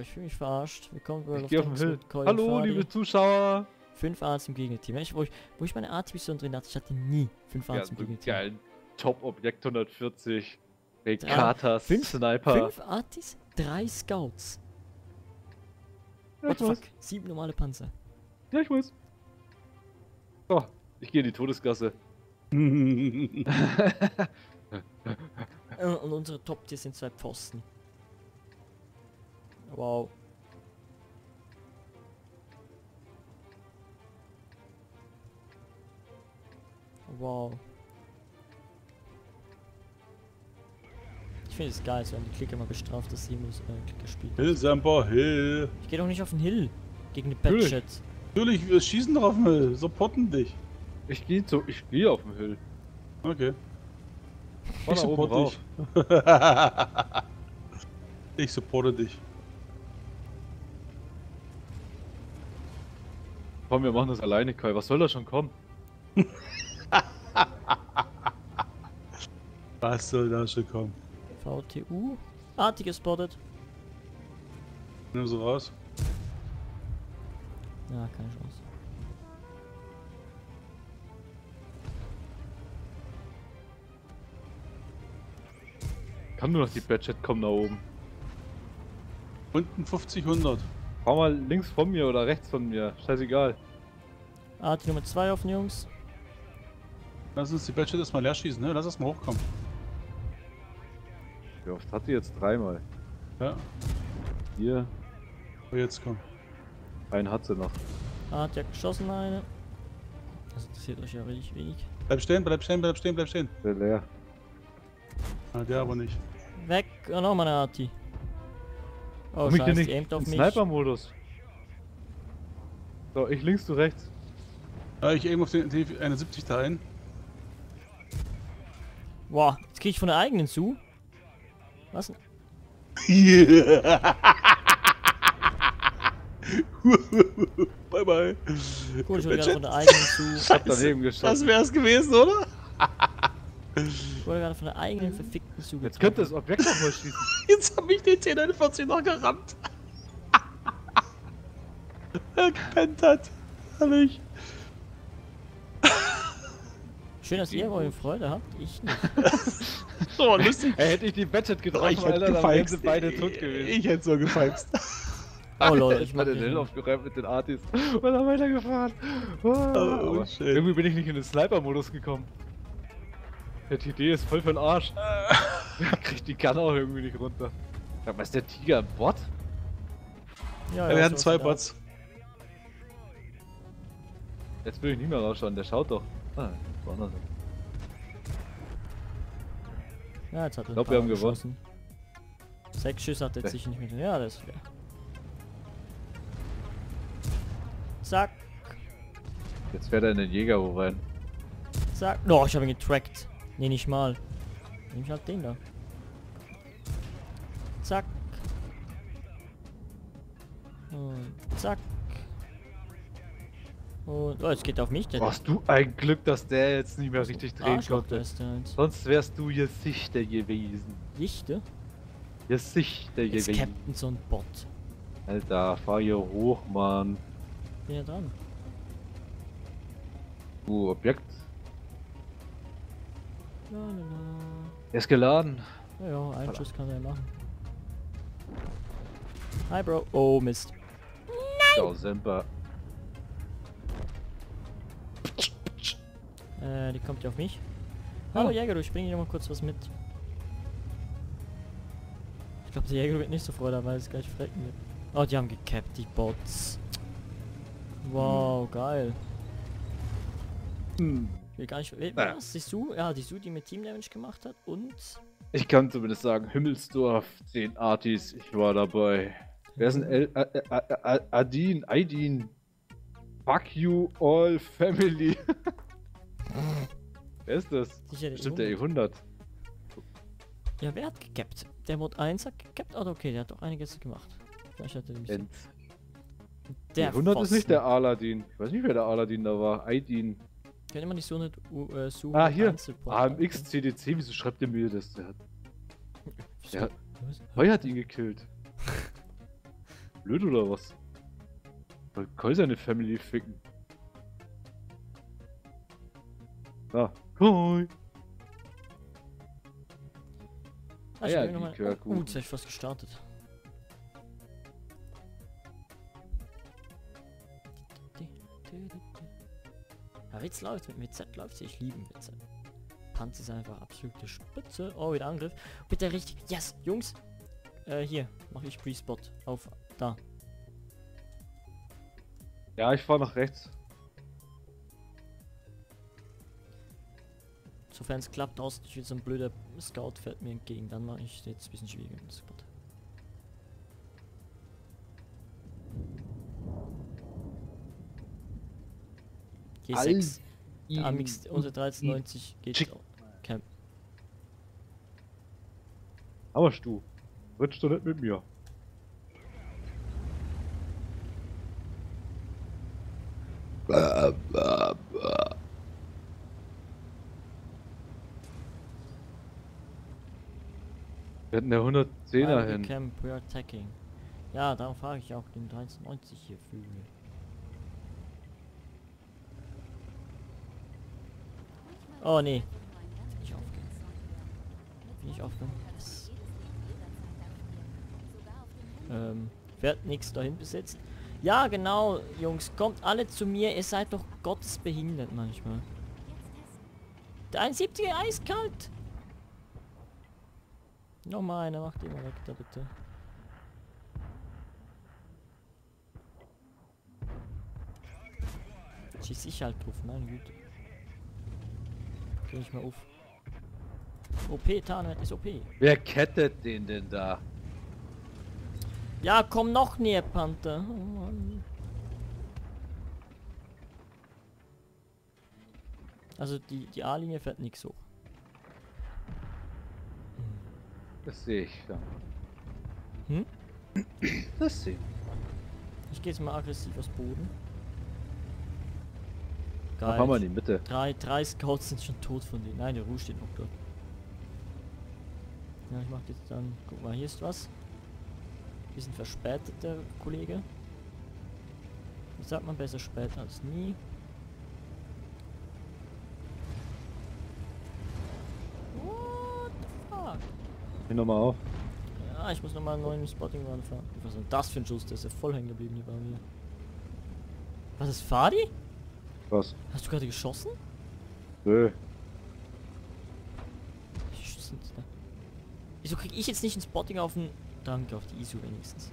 Ich fühle mich verarscht. Willkommen bei Ich den Hill. Hallo, liebe Zuschauer. 5 Arts im Gegnerteam. Ich, wo, ich, wo ich meine Art-Mission drin hatte, ich hatte nie 5 Ja, Arts im so Gegnerteam. geil. Top-Objekt 140. Rekatas, fünf- Sniper. 5 Artis, 3 Scouts. Ja, What the fuck? 7 normale Panzer. Ja, ich weiß. So, ich gehe in die Todesgasse. Und unsere Top-Tier sind zwei Pfosten. Wow. Wow. Ich finde es geil, so wenn die Klicker mal bestraft, dass sie muss äh, Klicker spielt. Hill, Semper, Hill. Ich gehe doch nicht auf den Hill gegen die. Badgets. Natürlich, wir schießen doch auf den Hill. Supporten dich. Ich gehe zu, ich gehe auf den Hill. Okay. Ich supporte dich. ich supporte dich. Komm, wir machen das alleine, Kai. Was soll da schon kommen? Was soll da schon kommen? VTU. Arti gespottet. Nimm so raus. Ja, keine Chance. Kann nur noch die Badget kommen da oben. Unten 50, 100. Fahr mal links von mir oder rechts von mir. Scheißegal. Arti Nummer 2 auf den Jungs. Lass uns die Badget erstmal leer schießen, ne? Lass erst mal hochkommen. Wie oft hat die jetzt? Dreimal. Ja. Hier, Oh, jetzt komm. einen hat sie noch. Arti hat geschossen eine. Das interessiert euch ja richtig wenig. Bleib stehen, bleib stehen, bleib stehen, bleib stehen. Der leer. Ah, der aber nicht. Weg, oh, nochmal eine Arti. Oh, Komm ich denn scheiße, nicht aimt auf mich. Sniper-Modus? So, ich links, du rechts. Ja, ich aim auf den T71 da ein. Boah, jetzt krieg ich von der eigenen zu. Was? denn? bye bye. Cool, ich wurde gerade von der eigenen zu. Ich hab daneben geschossen. Das wär's gewesen, oder? Ich wurde gerade von der eigenen verfickten zu. Jetzt könnte das Objekt noch mal schießen. Jetzt hab ich den T49 noch gerammt. er gepennt hat. Herrlich. Schön, dass ihr eure Freude habt. Ich nicht. So, lustig. Ey, hätte ich die Badget getroffen, ich hätte Alter, dann wären sie beide tot gewesen. Ich hätte so gefeixt. Oh lol, ich ich hab den Hill aufgeräumt mit den Artis und dann weitergefahren. Oh, Oh, schön. irgendwie bin ich nicht in den Sniper-Modus gekommen. Der TD ist voll für den Arsch. Kriegt die Gun auch irgendwie nicht runter. Sag mal, ist der Tiger ein Bot? Ja, wir hatten zwei. Bots. Jetzt will ich nicht mehr rausschauen, der schaut doch. Ah, woanders. Ja, jetzt hat er Ich glaub, ein wir haben gewonnen. Sechs Schüsse hat er jetzt Ja. sicher nicht mehr. Ja, das ist fair. Zack, Jetzt fährt er in den Jäger wo rein. zack. Oh, ich habe ihn getrackt. Nee, nicht mal. Nimm ich halt den da. Und zack. Und, oh, jetzt geht auf mich, der Hast du ein Glück, dass der jetzt nicht mehr richtig drehen Arschloch, konnte. Sonst wärst du Gesichter gewesen. Dichte? Gesichter Jetzt gewesen. Captain so ein Bot. Alter, fahr hier hoch, Mann. Bin ja dran. Du, Objekt. La, la, la. Er ist geladen. Ja, ja, einen Schuss kann er machen. Hi, Bro. Oh, Mist. Ciao, Semper. Äh, die kommt ja auf mich. Hallo Oh. Jäger, du, ich bring dir noch mal kurz was mit. Ich glaube, der Jäger wird nicht so haben, weil es gleich frecken wird. Oh, die haben gecapped, die Bots. Wow, geil. Hm. Ich will gar nicht... Was? Die Su? Ja, die Su, die mir Team Damage gemacht hat und... Ich kann zumindest sagen, Himmelsdorf, 10 Artis, ich war dabei. Wer ist ein Adin? Aidin? Fuck you all family. Wer ist das? Sicher der Bestimmt der E100. E100. Ja, wer hat gecapped? Der Mod 1 hat gecappt? Oh, okay, der hat doch einiges gemacht. Vielleicht hat er nämlich... Der Der 100 ist nicht Pfosten. der Aladdin. Ich weiß nicht, wer der Aladdin da war. Aidin. Kann immer nicht so eine U- äh, Su Ah, hier. Einzelbot AMX CDC, wieso schreibt ihr mir das? Der hat, der hat, hat ihn gekillt. Blöd oder was? Soll Koi seine Family ficken? Ah, Koi! Ah, ja, die Oh, Curry-Kuchen. uh, jetzt hab ich fast gestartet. Ja, Witz läuft, mit WZ läuft Ich liebe Witze. Panzer ist einfach absolute Spitze. Oh, wieder Angriff. Bitte richtig. Yes, Jungs. Äh, hier. Mach ich Pre-Spot. Auf. Da. Ja, ich fahr nach rechts. Sofern es klappt, aus ich will so ein blöder Scout fährt mir entgegen. Dann mache ich jetzt ein bisschen schwieriger dem Spot. G6. Der Amix unter 1390 geht Schick. auch. Camp. Aber du, redst du nicht mit mir? Hätten der 110er hin. Camp, we're attacking. Ja, darum frage ich auch den 1390 hier Flügel. Oh nee. Nicht aufgehen. Nicht aufgehen. Yes. Ähm, wird nichts dahin besetzt. Ja, genau, Jungs, kommt alle zu mir. Ihr seid doch gottesbehindert manchmal. Der 71er eiskalt. Nochmal einer, macht immer weg da bitte. Schieß ich halt drauf, meine Güte. Geh ich mal auf. OP, Tarnet ist OP. Wer kettet den denn da? Ja, komm noch näher, Panther. Oh. Also die, die A-Linie fährt nix hoch. Das sehe ich da. Hm? Das sehe Ich gehe jetzt mal aggressiv aus Boden. Mach mal in die Mitte. Drei, drei Scouts sind schon tot von denen. Nein, der Ruhe steht noch dort. Ja, ich mach jetzt dann. Guck mal, hier ist was. Bisschen verspätet, der Kollege. Das sagt man besser spät als nie. What the fuck? Hier nochmal auf. Ja, ich muss nochmal einen neuen Spotting Run fahren. Was ist denn das für ein Schuss? Der ist ja voll hängen geblieben hier bei mir. Was ist Fadi? Was? Hast du gerade geschossen? Nö. Wieso krieg ich jetzt nicht ein Spotting auf den... Danke, auf die ISO wenigstens.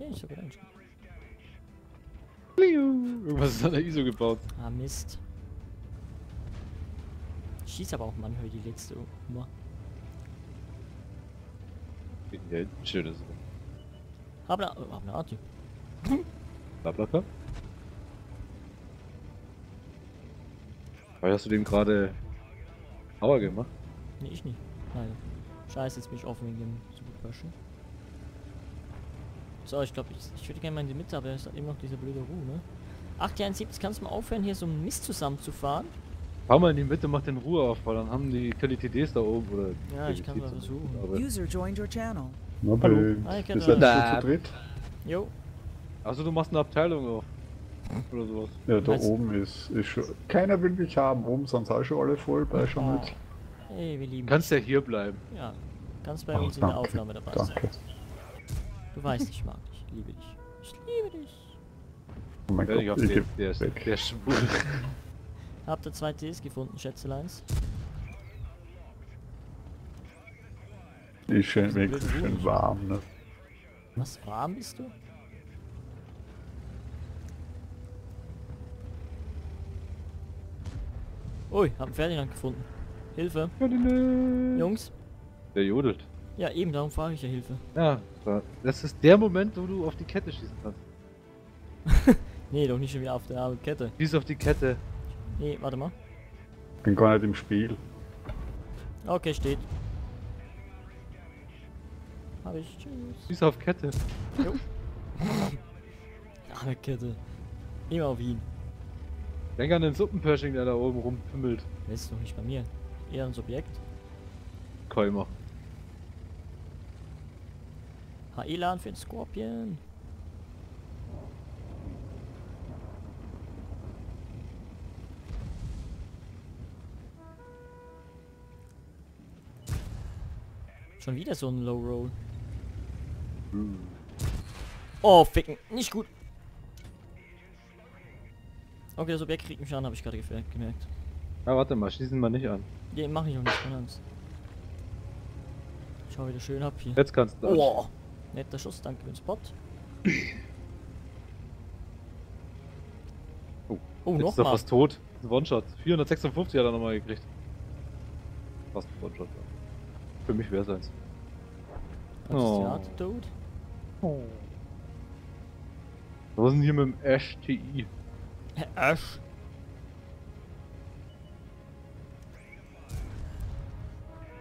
Ja, ich hab. Irgendwas ist an der ISO gebaut. Ah, Mist. Ich schieß aber auch manchmal die letzte Nummer. Ja, schönes. Hab ne, hab ne Arti. Blablabla. Weil hast du dem gerade Power gemacht? Nee, ich nicht. Nein. Scheiße, jetzt bin ich offen wegen dem Super Persian. So, ich glaube, ich, ich würde gerne mal in die Mitte, aber es hat immer noch diese blöde Ruhe, ne? 871, kannst du mal aufhören, hier so einen Mist zusammenzufahren? Fahr mal in die Mitte, mach den Ruhe auf, weil dann haben die KLTDs da oben oder. Ja, ich kann's mal versuchen. aber- User joined your channel. Na, Hallo. Hi, Ihr Kette. seid Da. schon zu dritt? Jo. Also du machst eine Abteilung auf. Oder sowas. Ja, da Meinst- oben ist, ist schon. Keiner will mich haben. Oben sind auch schon alle voll, bei schon mit. Hey, wir lieben Du kannst ja hier bleiben. Ja. Kannst bei Oh, uns in der danke, Aufnahme dabei sein. Danke. Du weißt, ich mag dich. Ich liebe dich. Ich liebe dich. Oh mein ich Gott, ich geh der ist, weg. der ist schwul. Habt ihr zwei Ts gefunden, Schätzeleins? Ist schön, Ruhe. schön warm. Ne? Was warm bist du? Ui, hab einen Ferdinand gefunden. Hilfe, Jungs. Der jodelt. Ja, eben, darum frage ich ja Hilfe. Ja, das ist der Moment, wo du auf die Kette schießen kannst. Nee, doch nicht schon wieder auf der armen Kette. Schieß auf die Kette. Nee, warte mal. Ich Bin gar nicht im Spiel. Okay, steht. Hab ich. Tschüss. Süß auf Kette. Jo. Arme Kette. Immer auf ihn. Denk an den Suppenpershing, der da oben rumpimmelt. Der ist doch nicht bei mir. Eher ein Subjekt. Keimer. HE-Lan für den Scorpion. Schon wieder so ein Low Roll. Oh, ficken. Nicht gut. Okay, das Objekt kriegt mich an, habe ich gerade gemerkt. Ah, warte mal, schließen wir nicht an. Nee, mach ich auch nicht, keine Angst. Schau wieder schön ab hier. Jetzt kannst du. Oh, netter Schuss, danke für den Spot. Oh, Oh, Jetzt ist er fast tot. Ein One-Shot. 456 hat er nochmal gekriegt. Fast ein One-Shot. ja. Für mich wäre es eins. Oh. Tod. Was ist denn hier mit dem Ash TI? Herr Asch.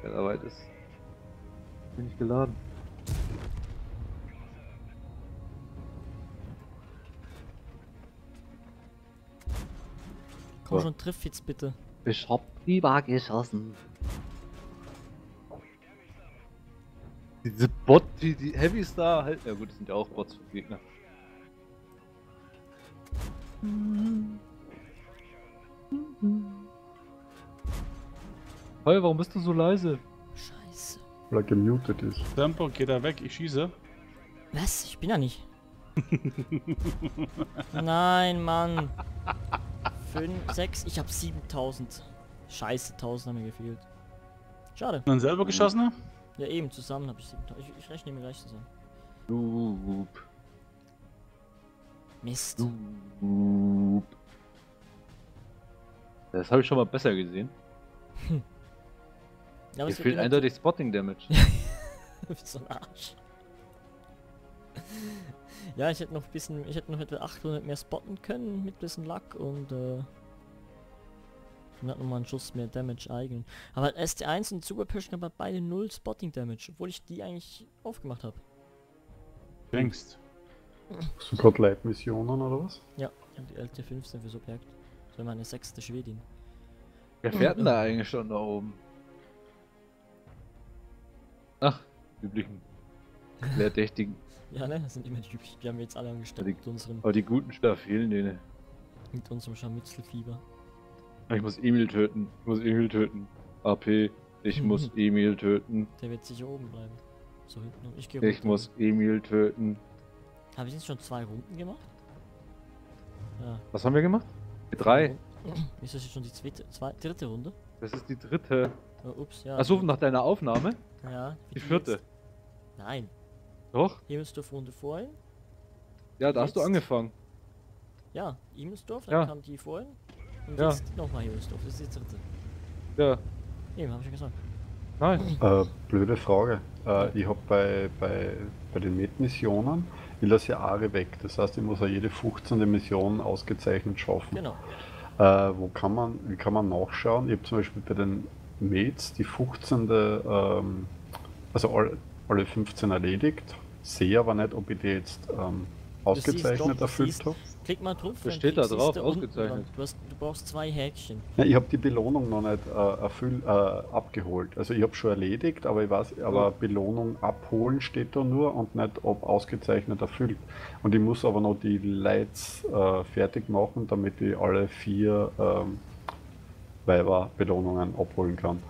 Der da weit ist. Bin ich geladen. Komm schon, triff jetzt bitte. Ich hab lieber geschossen. Diese Bot, die, die Heavy Star halt. Ja gut, das sind ja auch Bots für Gegner. Hey, warum bist du so leise? Scheiße. Weil er gemutet ist. Tempo, geht er weg, ich schieße. Was? Ich bin ja nicht. Nein, Mann. 5, 6, ich hab 7000. Scheiße, 1000 haben mir gefehlt. Schade. Und dann selber geschossen? Ja, eben, zusammen habe ich 7000. Ich, ich rechne mir gleich zusammen. Loop. Mist. Loop. Das habe ich schon mal besser gesehen. Ja, Mir es wird fehlt eindeutig Spotting Damage. So ein Arsch. Ja, ich hätte noch ein bisschen, ich hätte noch etwa 800 mehr spotten können mit bisschen Luck und äh, dann hat nochmal einen Schuss mehr Damage eigen. Aber ST1 und Super Passion haben beide null Spotting Damage, obwohl ich die eigentlich aufgemacht habe. Denkst. Hast du gerade Leitmissionen oder was? Ja, und die LT15 fürs Objekt. So meine sechste Schwedin. Wer fährt denn da eigentlich schon da oben? Ach, üblichen Verdächtigen. Ja, ne, das sind immer die üblichen. Die haben wir jetzt alle angestellt Die- mit unserem, Aber die guten da fehlen denen. mit unserem Scharmützelfieber. Ich muss Emil töten. Ich muss Emil töten. AP. Ich muss Emil töten. Der wird sicher oben bleiben. So hinten. Ich gehe Ich muss Emil töten. Habe ich jetzt schon zwei Runden gemacht? Ja. Was haben wir gemacht? Drei. Ist das jetzt schon die zweite, zwei, dritte Runde? Das ist die dritte. Oh, ups, ja. Achso, nach deiner Aufnahme? Ja, Die vierte. jetzt? Nein. Doch? Himmelsdorf Runde vorhin. Ja, da hast du Jetzt? angefangen. Ja, Himmelsdorf, dann Ja. kam die vorhin. Und Ja. jetzt nochmal Himmelsdorf. Das ist die dritte. Ja. Eben, habe ich ja gesagt. Nein. Äh, blöde Frage. Äh, ich habe bei, bei, bei den Met-Missionen, ich lasse ja Aare weg. Das heißt, ich muss ja jede 15. Mission ausgezeichnet schaffen. Genau. Äh, wo kann man, wie kann man nachschauen? Ich habe zum Beispiel bei den Mates die 15. Ähm, also alle, alle 15 erledigt, sehe aber nicht, ob ich die jetzt ähm, ausgezeichnet erfüllt habe. Klick mal drauf. Was steht da drauf? Ausgezeichnet. Du, hast, du brauchst zwei Häkchen. Ja, ich habe die Belohnung noch nicht äh, erfüll, äh, abgeholt. Also ich habe schon erledigt, aber ich weiß, aber Belohnung abholen steht da nur und nicht ob ausgezeichnet erfüllt. Und ich muss aber noch die Lights äh, fertig machen, damit ich alle vier ähm, Weiber-Belohnungen abholen kann.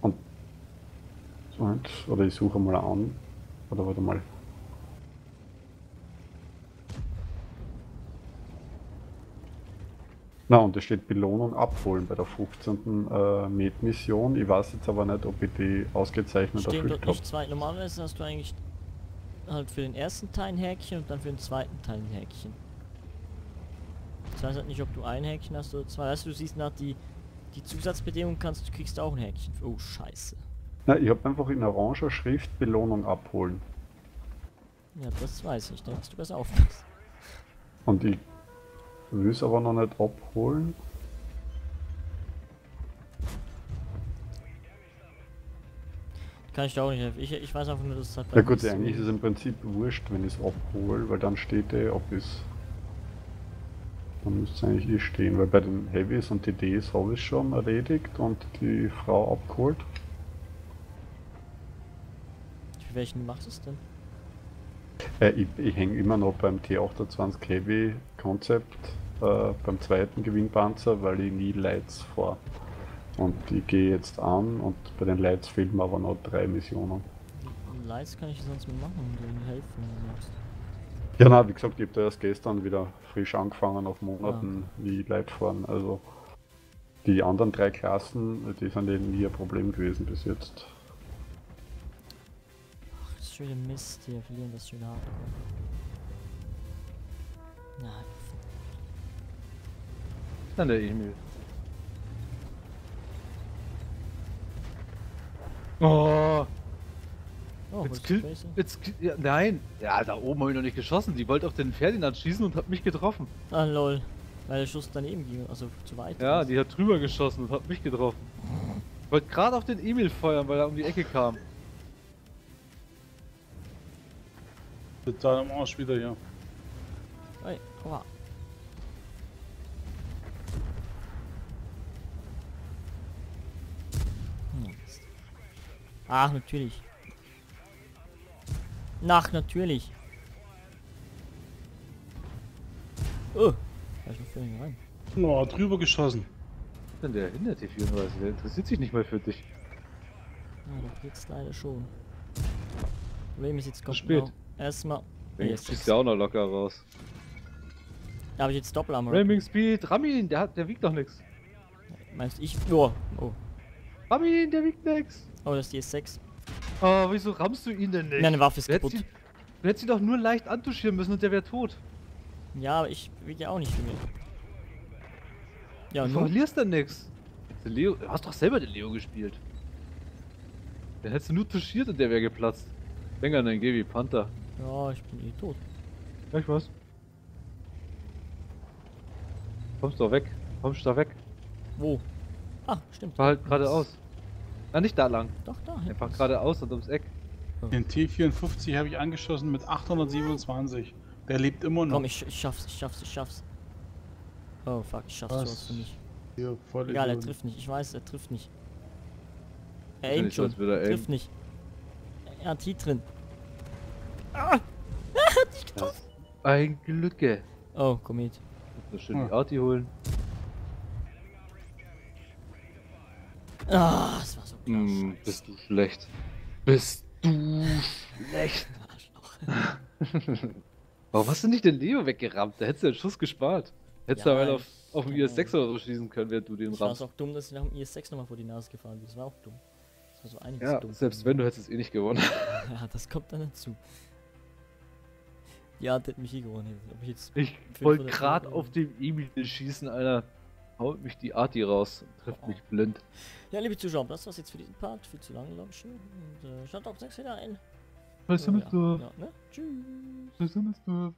Und, und oder ich suche mal an. Oder warte mal. Na, und da steht Belohnung abholen bei der 15. Äh, Met-Mission. Ich weiß jetzt aber nicht, ob ich die ausgezeichnet Stehen erfüllt dort habe. nicht zwei. Normalerweise hast du eigentlich halt für den ersten Teil ein Häkchen und dann für den zweiten Teil ein Häkchen. Das heißt halt nicht, ob du ein Häkchen hast oder zwei. Weißt du, du siehst nach die, die Zusatzbedingungen kannst du kriegst auch ein Häkchen. Oh scheiße. Na, ich habe einfach in oranger Schrift Belohnung abholen. Ja, das weiß ich. Da musst du besser aufpassen. Und ich will es aber noch nicht abholen. Kann ich da auch nicht helfen. Ich, ich weiß einfach nur, dass es halt Ja gut, eigentlich ist es im Prinzip wurscht, wenn ich es abhole, weil dann steht eh, ob es. Dann müsste es eigentlich eh stehen, weil bei den Heavies und die Ds habe ich schon erledigt und die Frau abgeholt. Für welchen machst du es denn? Äh, ich ich hänge immer noch beim T28 Heavy Konzept, äh, beim zweiten Gewinnpanzer, weil ich nie Lights fahre. Und ich gehe jetzt an und bei den Lights fehlen mir aber noch drei Missionen. Lights kann ich sonst machen helfen, wenn du magst. Ja, na, wie gesagt, ich habe da erst gestern wieder frisch angefangen, nach Monaten, wie Leute fahren. Also die anderen drei Klassen, die sind eben nie ein Problem gewesen bis jetzt. Ist schon wieder Mist hier, verlieren das schon hart. Ja, Dann der Emil. Oh, oh, jetzt kill, jetzt, ja, nein. Ja, da oben habe ich noch nicht geschossen. Die wollte auf den Ferdinand schießen und hat mich getroffen. Ah lol. Weil der Schuss daneben ging, also zu weit. Ja, die hat drüber geschossen und hat mich getroffen. Ich wollte gerade auf den Emil feuern, weil er um die Ecke kam. Total am Arsch wieder, ja. Ey, aua. Hm. Ach, natürlich. Nach, natürlich. Oh, da ist noch vorhin rein. Oh, drüber geschossen. Denn der hindert die 34, der interessiert sich nicht mal für dich. Ja, doch jetzt leider schon. Problem ist jetzt kommt spät. noch erstmal. Nee, schießt ja auch noch locker raus. Da habe ich jetzt Doppelarmor. Ramming Speed, Ramin, der, hat, der wiegt doch nichts. Meinst ich? Oh, oh. Ramin, der wiegt nichts. Oh, das ist die S6. Oh, wieso rammst du ihn denn nicht? Meine Waffe ist Du kaputt. ihn, du hättest ihn doch nur leicht antuschieren müssen und der wäre tot. Ja, aber ich wiege ja auch nicht viel mehr. Ja, Du nur. verlierst dann nichts. Leo, du hast doch selber den Leo gespielt. Den hättest du nur touchiert und der wäre geplatzt. Länger dann geh wie Panther. Ja, ich bin eh tot. Ja, ich weiß. Kommst doch weg. Kommst doch weg. Wo? Ah, stimmt. Fahr halt geradeaus. Ah, nicht da lang. Doch, da. Einfach geradeaus und ums Eck. Den T54 habe ich angeschossen mit 827. Der lebt immer noch. Komm, ich, ich schaff's, ich schaff's, ich schaff's. Oh fuck, ich schaff's Was? sowas für mich. Hier, voll Egal, er trifft nicht. Ich weiß, er trifft nicht. Er Ist ja aimt nicht schon. als würde er trifft nicht. Er hat drin. Das ein Glücke. Oh, Komet. So schön Hm. die Arti holen. Ah, das war so klar. Hm, bist du schlecht. Bist du schlecht. Warum hast du nicht den Leo weggerammt? Da hättest du den Schuss gespart. Hättest Ja, du aber ich- auf, auf dem ja. IS-6 oder so schießen können, während du den Das war rammst. auch dumm, dass ich nach dem IS-6 nochmal vor die Nase gefahren bin. Das war auch dumm. Das war so einiges Ja, dumm. selbst wenn, du hättest es eh nicht gewonnen. Ja, das kommt dann dazu. Ja, der hat mich eh gewonnen. Ich Ich 500 wollte gerade auf den Emil schießen, Alter. Haut mich die Arti raus. und Trifft Oh. mich blind. Ja, liebe Zuschauer, das war's jetzt für diesen Part. Viel zu lange, glaube ich schon. Und äh, schaut auf 6 wieder ein. Ja, du? ja, ne? Tschüss. Was du?